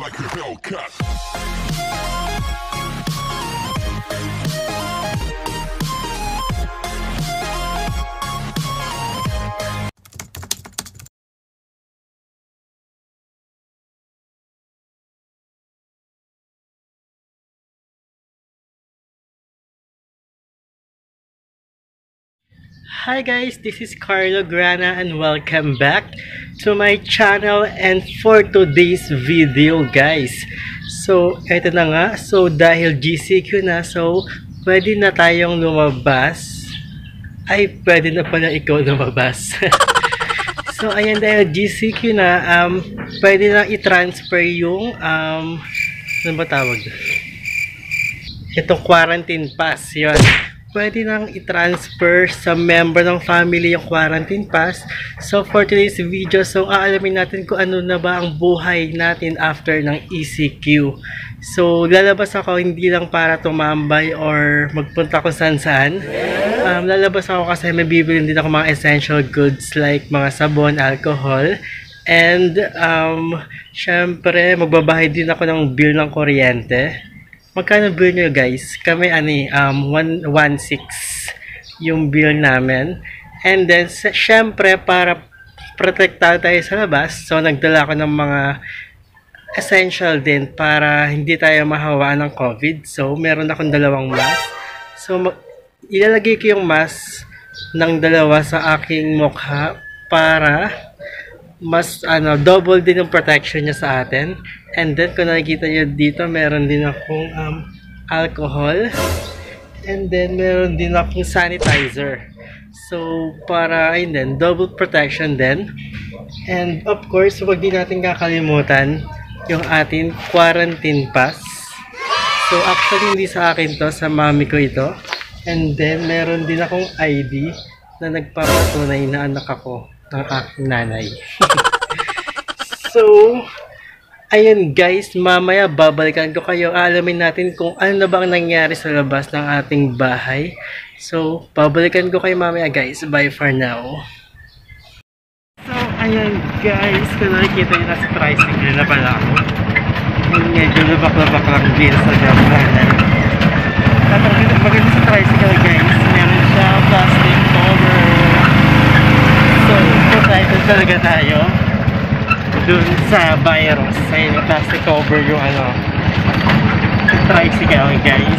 like a Hellcat. Hi guys, this is Carlo Grana and welcome back to my channel and for today's video guys. So, eto na nga. So, dahil GCQ na, so pwede na tayong lumabas. Ay, pwede na pala ikaw lumabas. so, ayan dahil GCQ na, um, pwede na i-transfer yung, um, ano ba tawag? Itong quarantine pass, yun pwede nang i-transfer sa member ng family yung quarantine pass. So, for today's video, so aalamin natin kung ano na ba ang buhay natin after ng ECQ. So, lalabas ako hindi lang para tumambay or magpunta ko saan saan. Um, lalabas ako kasi may bibili din ako mga essential goods like mga sabon, alcohol, and um, syempre, magbabayad din ako ng bill ng kuryente. Magkano bill nyo guys? Kami eh, um, 1.6 yung bill namin. And then, syempre, para protektado tayo sa labas, so nagdala ako ng mga essential din para hindi tayo mahawaan ng COVID. So, meron akong dalawang mask. So, ilalagay ko yung mask ng dalawa sa aking mukha para mas ano double din yung protection niya sa atin. And then kung nakikita niyo dito, meron din akong um, alcohol. And then meron din akong sanitizer. So para ayun din, double protection din. And of course, wag din natin kakalimutan yung ating quarantine pass. So actually hindi sa akin to, sa mami ko ito. And then meron din akong ID na nagpapatunay na anak ako ng aking nanay. so, ayun guys, mamaya babalikan ko kayo. Alamin natin kung ano ba ang nangyari sa labas ng ating bahay. So, babalikan ko kayo mamaya guys. Bye for now. So, ayun guys, kung nakikita nyo nasa tricycle na pala ako. Medyo lubak-lubak lang din sa gambanan. At ang ganda- maganda sa tricycle guys, meron siya plastic cover. So, protected talaga tayo dun sa virus. Ayun, yung plastic cover yung ano, tricycle guys.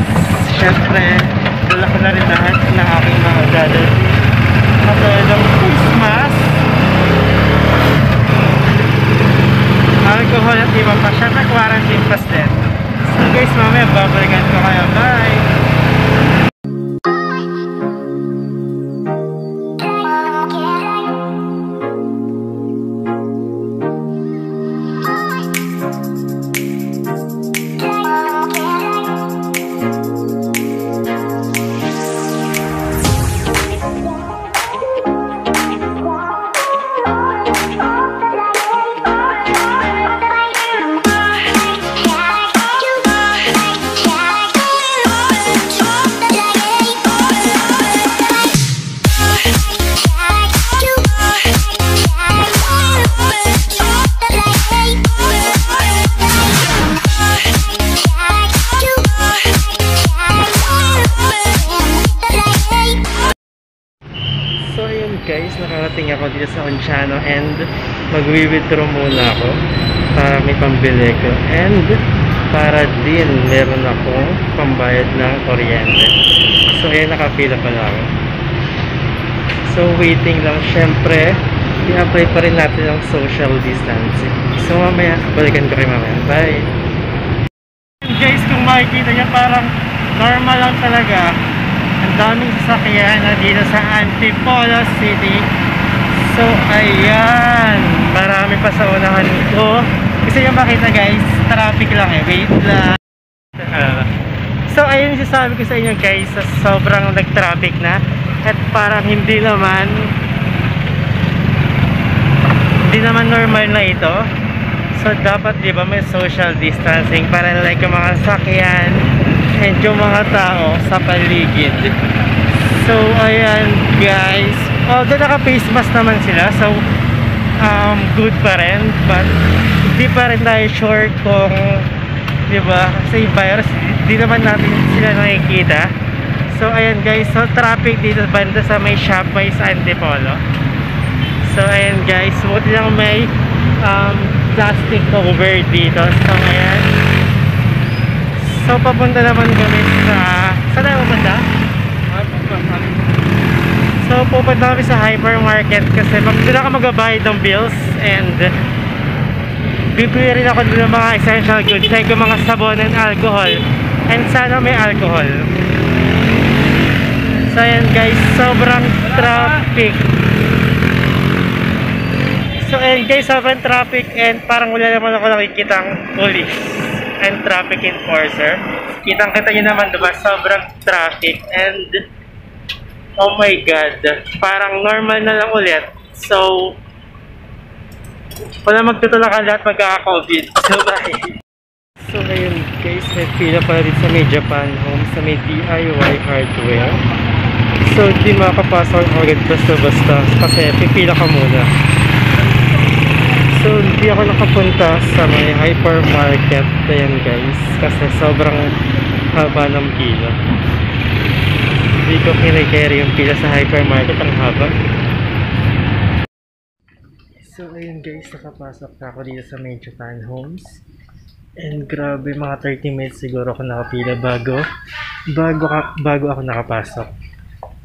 Siyempre, dala ko na rin lahat ng aking mga gadget. Katulad ng face mask, alcohol at iba pa. Siyempre, quarantine pass din. So guys, mamaya babalikan ko kayo. Bye! Guys, nakarating ako dito sa Onchano and magwi-withdraw muna ako para may pambili ko and para din meron akong pambayad ng kuryente. So ayan, nakapila pala ako. So waiting lang, syempre, i-apply pa rin natin ang social distancing. So mamaya, balikan ko kayo mamaya. Bye! Guys, kung makikita niyo parang normal lang talaga daming sasakyan na dito sa Antipolo City. So, ayan. Marami pa sa unahan ko. Gusto nyo makita guys, traffic lang eh. Wait lang. Ah. so, ayun yung sasabi ko sa inyo guys, sa sobrang nag-traffic na. At parang hindi naman hindi naman normal na ito. So, dapat di ba may social distancing para like yung mga sakyan and yung mga tao sa paligid. So, ayan guys. Although naka-face mask naman sila, so um, good pa rin. But, hindi pa rin tayo sure kung, di ba, kasi virus, di naman natin sila nakikita. So, ayan guys, so traffic dito banda sa may Shopway sa Antipolo. So, ayan guys, buti lang may um, plastic cover dito. So, ayan. So, papunta naman kami sa... Saan tayo pupunta? So, pupunta kami sa hypermarket kasi doon ako magbabayad ng bills and bibili rin ako ng mga essential goods like yung mga sabon and alcohol and sana may alcohol. So, ayan guys, sobrang traffic. So, ayan guys, sobrang traffic and parang wala naman ako nakikitang police and traffic enforcer. Kitang kita nyo naman diba, sobrang traffic and oh my god, parang normal na lang ulit. So, wala magtutulakan lahat magkaka-COVID. So, bye. So, ngayon guys, may pila pala dito sa may Japan Home, sa may DIY hardware. So, di makapasok agad basta-basta kasi pipila ka muna. Hindi ako nakapunta sa may hypermarket. Ayan guys. Kasi sobrang haba ng pila. Hindi ko kinikerry yung pila sa hypermarket. Ang haba. So, ayun guys. Nakapasok na ako dito sa may Japan Homes. And grabe, mga 30 minutes siguro ako nakapila bago bago, bago ako nakapasok.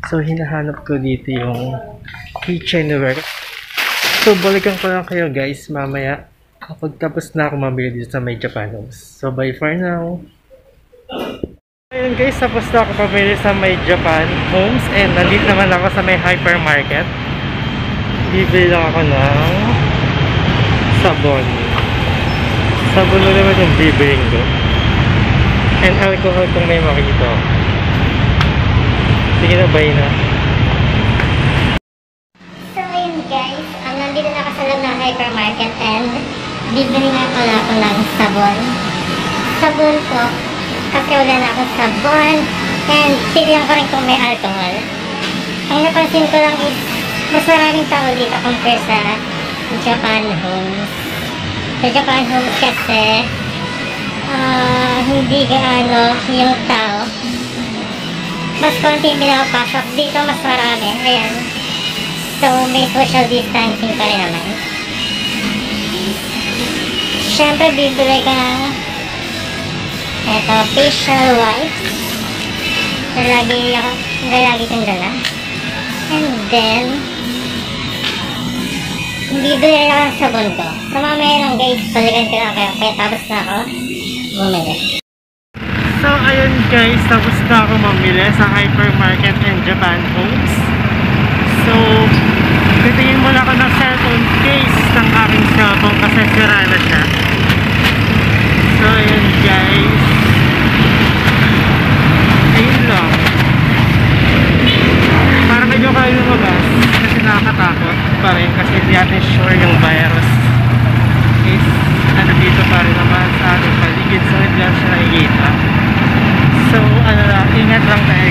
So, hinahanap ko dito yung kitchenware. So, balikan ko lang kayo guys mamaya kapag tapos na ako mabili dito sa may Japanos. So, bye for now. Ayun guys, tapos na ako pabili sa may Japan Homes and nandito naman ako sa may hypermarket. Bibili lang ako ng sabon. Sabon na naman yung bibiling ko. And alcohol kung may makikita. Sige na, bye na. Hypermarket and bibili nga pala ako ng sabon. Sabon ko, kasi wala na akong sabon and pilihan ko rin kung may alcohol. Ang napansin ko lang is, mas maraming tao dito compare sa Japan Homes. Sa Japan Homes kasi, ah, hindi gaano yung tao. Mas konti pinapasok. Dito mas marami. Ayan. So, may social distancing pa rin naman. Siyempre, bibili ka ng eto, facial wipes. Na lagi ako, na lagi kong dala. And then, bibili ako ng sabon ko. So, mamaya lang guys, balikan ko lang kayo. Kaya tapos na ako bumili. So, ayun guys, tapos na ako mamili sa hypermarket in Japan Homes. So, titingin muna ako ng cellphone case ng aking cellphone kasi sira na siya. So, ayun guys. Ayun lang. Parang medyo kayo lumabas kasi nakakatakot pa rin kasi hindi natin sure yung virus is ano dito pa rin naman sa ating paligid so hindi lang siya nakikita. So, ano lang, ingat lang tayo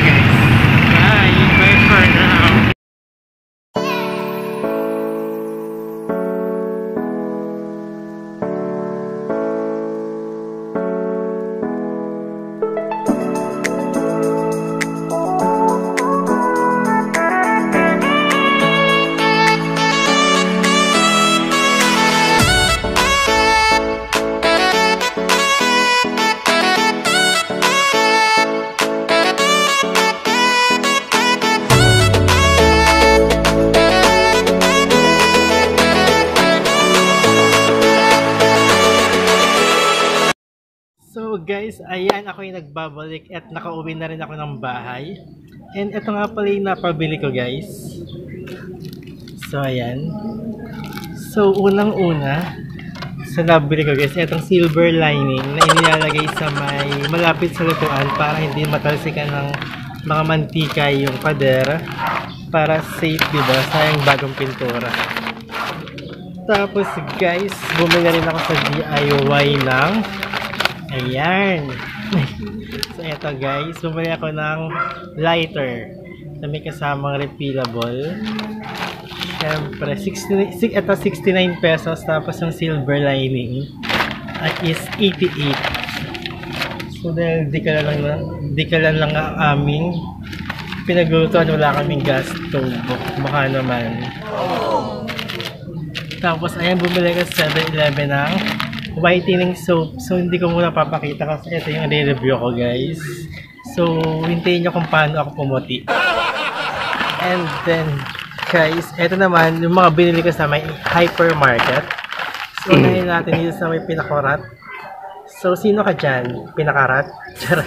guys, ayan ako yung nagbabalik at nakauwi na rin ako ng bahay. And ito nga pala yung napabili ko guys. So ayan. So unang-una, sa nabili ko guys, itong silver lining na inilalagay sa may malapit sa lutuan para hindi matalsikan ng mga mantika yung pader para safe, diba? Sayang bagong pintura. Tapos guys, bumili rin ako sa DIY ng Ayan. so, eto guys. Bumili ako ng lighter na may kasamang refillable. Siyempre, 60, si- ito 69 pesos tapos yung silver lining at is 88. So dahil di ka lang na, di ka lang lang ang aming pinaglutuan, wala kaming gas stove. Baka naman. Tapos ayan, bumili ka sa 7-Eleven ng whitening soap. So hindi ko muna papakita kasi ito yung re-review ko guys. So hintayin nyo kung paano ako pumuti. And then, guys, ito naman, yung mga binili ko sa may hypermarket. So, unahin natin dito sa may pinakorat. So, sino ka dyan? Pinakarat? Charot.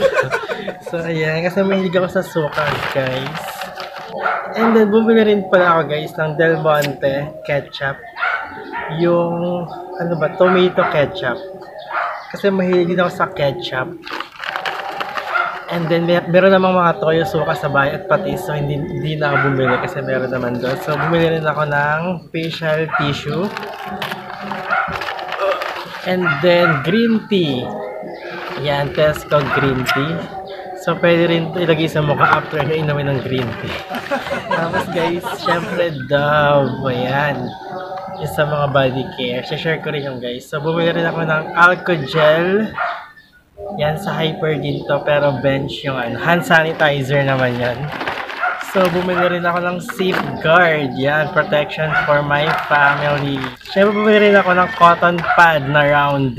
so, ayan. Kasi mahilig ako sa suka, guys. And then, bumili rin pala ako, guys, ng Del Monte ketchup. Yung, ano ba, tomato ketchup. Kasi mahilig din ako sa ketchup. And then, mer meron namang mga toyo suka sa bahay at patis. So, hindi, hindi na ako bumili kasi meron naman doon. So, bumili rin ako ng facial tissue. And then, green tea. Yan, Tesco green tea. So, pwede rin ilagay sa mukha after nyo inumin ng green tea. Tapos, guys, syempre, Dove. Ayan. Yung sa mga body care. Share ko rin yung guys. So, bumili rin ako ng Alcogel. Yan sa hyper din to pero bench yung ano, hand sanitizer naman yan. So bumili rin ako ng safeguard, yan, protection for my family. Siyempre bumili rin ako ng cotton pad na round.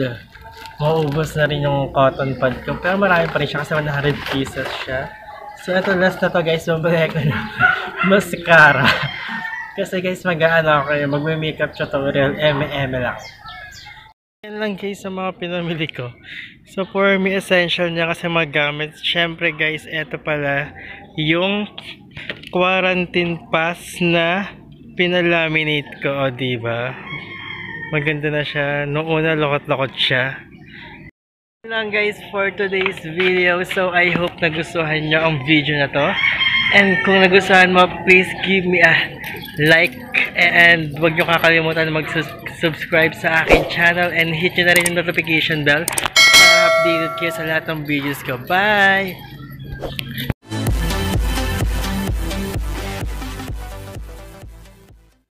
Maubos na rin yung cotton pad ko pero marami pa rin siya kasi 100 pieces siya. So ito last na to guys, bumili ako ng mascara. Kasi guys mag-ano ako, magme-makeup tutorial, eme-eme lang. Yan lang guys sa mga pinamili ko. So for me, essential niya kasi magamit. Siyempre guys, eto pala yung quarantine pass na pinalaminate ko. O diba? Maganda na siya. Noong una, lokot-lokot siya. Yan lang guys for today's video. So I hope nagustuhan nyo ang video na to. And kung nagustuhan mo, please give me a like and huwag nyo kakalimutan mag-subscribe sa aking channel and hit nyo na rin yung notification bell para updated kayo sa lahat ng videos ko. Bye!